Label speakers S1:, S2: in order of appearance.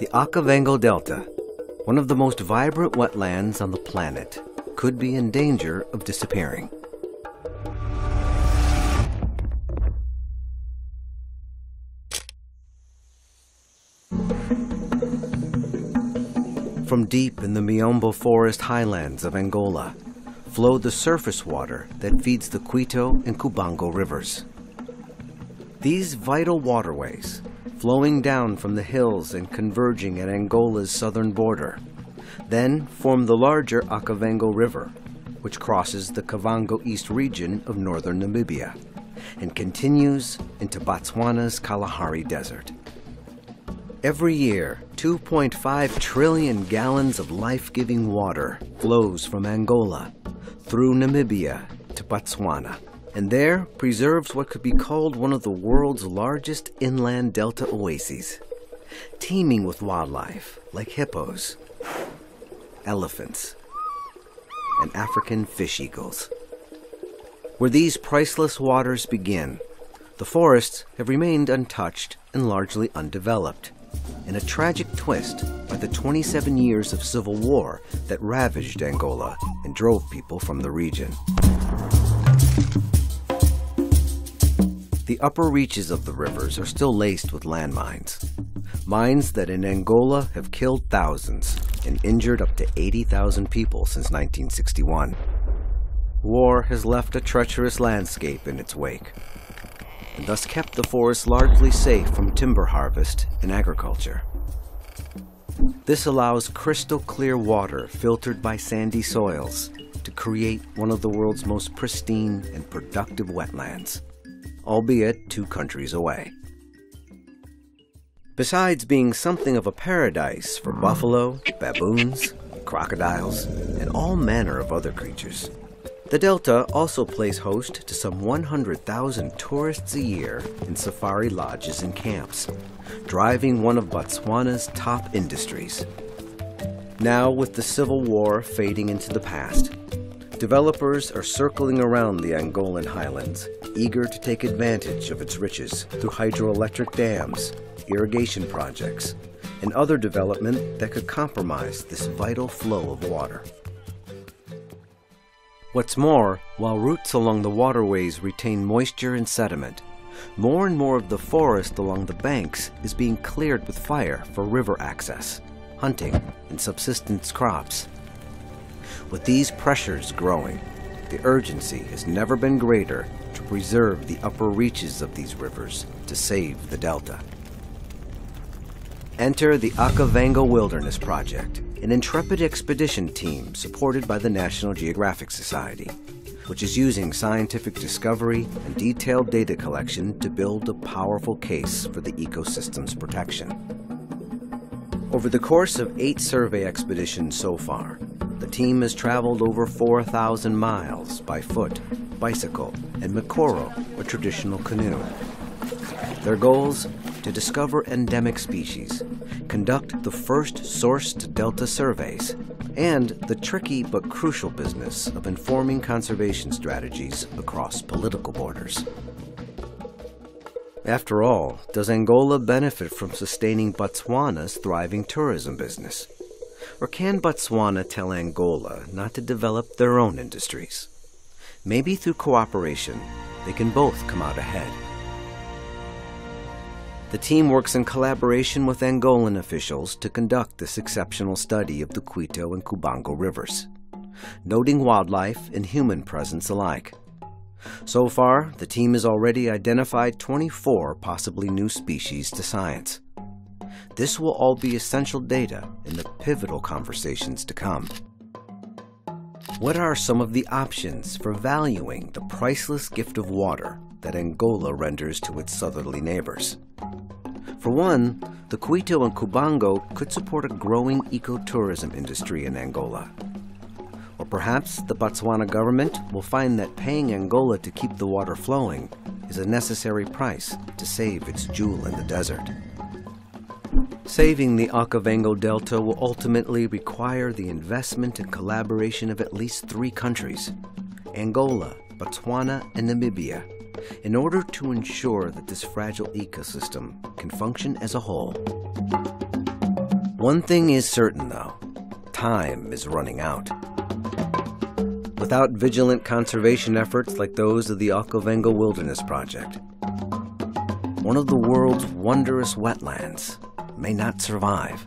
S1: The Okavango Delta, one of the most vibrant wetlands on the planet, could be in danger of disappearing. From deep in the Miombo forest highlands of Angola flow the surface water that feeds the Cuito and Cubango rivers. These vital waterways, flowing down from the hills and converging at Angola's southern border, then form the larger Okavango River, which crosses the Kavango East region of northern Namibia and continues into Botswana's Kalahari Desert. Every year, 2.5 trillion gallons of life-giving water flows from Angola through Namibia to Botswana, and there preserves what could be called one of the world's largest inland delta oases, teeming with wildlife like hippos, elephants, and African fish eagles. Where these priceless waters begin, the forests have remained untouched and largely undeveloped in a tragic twist by the 27 years of civil war that ravaged Angola and drove people from the region. The upper reaches of the rivers are still laced with landmines. Mines that in Angola have killed thousands and injured up to 80,000 people since 1961. War has left a treacherous landscape in its wake, and thus kept the forest largely safe from timber harvest and agriculture. This allows crystal clear water filtered by sandy soils to create one of the world's most pristine and productive wetlands, albeit two countries away. Besides being something of a paradise for buffalo, baboons, crocodiles, and all manner of other creatures, the Delta also plays host to some 100,000 tourists a year in safari lodges and camps, driving one of Botswana's top industries. Now, with the civil war fading into the past, developers are circling around the Angolan highlands, eager to take advantage of its riches through hydroelectric dams, irrigation projects, and other development that could compromise this vital flow of water. What's more, while roots along the waterways retain moisture and sediment, more and more of the forest along the banks is being cleared with fire for river access, hunting, and subsistence crops. With these pressures growing, the urgency has never been greater preserve the upper reaches of these rivers to save the delta. Enter the Okavango Wilderness Project, an intrepid expedition team supported by the National Geographic Society, which is using scientific discovery and detailed data collection to build a powerful case for the ecosystem's protection. Over the course of eight survey expeditions so far, the team has traveled over 4,000 miles by foot, bicycle, and Mokoro, a traditional canoe. Their goals? To discover endemic species, conduct the first source delta surveys, and the tricky but crucial business of informing conservation strategies across political borders. After all, does Angola benefit from sustaining Botswana's thriving tourism business? Or can Botswana tell Angola not to develop their own industries? Maybe through cooperation, they can both come out ahead. The team works in collaboration with Angolan officials to conduct this exceptional study of the Cuito and Cubango rivers, noting wildlife and human presence alike. So far, the team has already identified 24 possibly new species to science. This will all be essential data in the pivotal conversations to come. What are some of the options for valuing the priceless gift of water that Angola renders to its southerly neighbors? For one, the Cuito and Cubango could support a growing ecotourism industry in Angola. Or perhaps the Botswana government will find that paying Angola to keep the water flowing is a necessary price to save its jewel in the desert. Saving the Okavango Delta will ultimately require the investment and collaboration of at least three countries Angola, Botswana, and Namibia in order to ensure that this fragile ecosystem can function as a whole. One thing is certain, though time is running out. Without vigilant conservation efforts like those of the Okavango Wilderness Project, one of the world's wondrous wetlands may not survive.